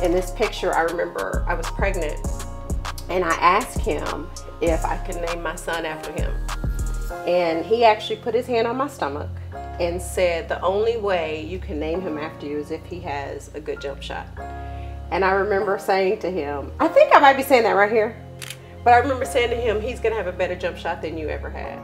in this picture, I remember I was pregnant and I asked him if I could name my son after him. And he actually put his hand on my stomach and said the only way you can name him after you is if he has a good jump shot. And I remember saying to him, I think I might be saying that right here, but I remember saying to him, he's gonna have a better jump shot than you ever had.